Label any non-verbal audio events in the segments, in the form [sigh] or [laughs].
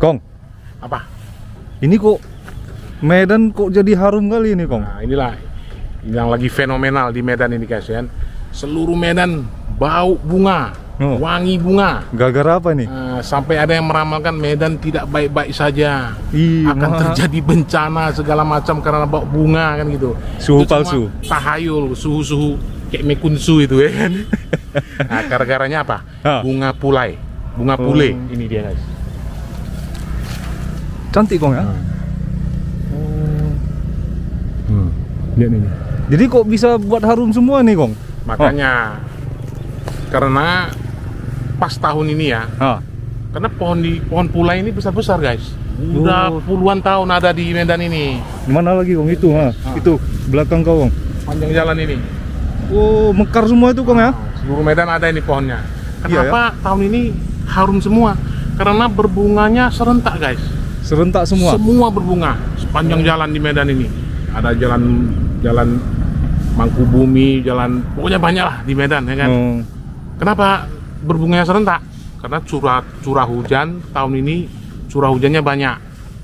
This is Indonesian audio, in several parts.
Kong, Apa? ini kok Medan kok jadi harum kali ini, Kong? Nah, inilah yang lagi fenomenal di Medan ini guys ya. Seluruh Medan bau bunga, Oh. wangi bunga. Gara-gara apa nih? Nah, sampai ada yang meramalkan Medan tidak baik-baik saja. Ih, akan mah. terjadi bencana segala macam karena bau bunga kan gitu. Suhu Itu palsu. Tahayul, suhu-suhu kayak mekunsu itu ya kan. [laughs] nah, gara-garanya apa? Ah. Bunga pulai, bunga pule. Oh. Ini dia guys. Cantik, Kong ya? Hmm. Lihat ini. Jadi kok bisa buat harum semua nih, Kong? Makanya karena pas tahun ini ya, Ah, karena pohon di pohon pulai ini besar-besar guys. Udah Oh. puluhan tahun ada di Medan ini, mana lagi, Kong? Itu, ha? Ah. Itu belakang kau, Kong. panjang jalan ini. Oh, mekar semua itu, Kong ya? Seluruh Medan ada ini pohonnya. Iya Kenapa tahun ini harum semua? Karena berbunganya serentak guys. Serentak semua. Semua berbunga sepanjang jalan di Medan ini. Ada jalan jalan Mangkubumi, jalan pokoknya banyak lah di Medan ya kan. Oh, Kenapa berbunganya serentak? Karena curah curah hujan tahun ini curah hujannya banyak.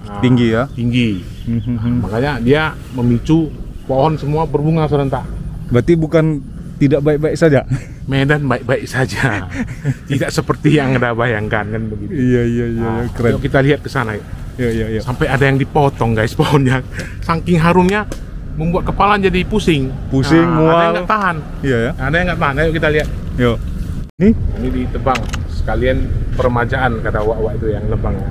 Nah, tinggi ya? Tinggi. Hmm, hmm, hmm. Makanya dia memicu pohon semua berbunga serentak. Berarti bukan tidak baik-baik saja? Medan baik-baik saja. [laughs] Tidak seperti yang Anda bayangkan kan begitu. iya, iya, iya, Nah, keren. yuk kita lihat ke sana yuk. Iya, iya, iya. Sampai ada yang dipotong guys [laughs] pohonnya. Saking harumnya membuat kepala jadi pusing. Pusing, Nah, Ada mual. yang nggak tahan. Iya ya. Ada yang nggak tahan. Ayo kita lihat. Yuk. Nih. Ini ditebang sekalian permajaan kata wak-wak itu yang nebang ya.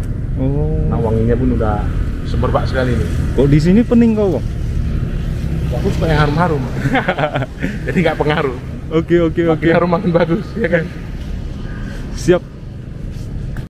Nah Oh. wanginya pun udah semerbak sekali nih. Kok di sini pening kau, Kong? Aku suka yang harum-harum. [laughs] Jadi nggak pengaruh. Oke, oke, oke. Makin harum makin bagus, ya kan? Siap.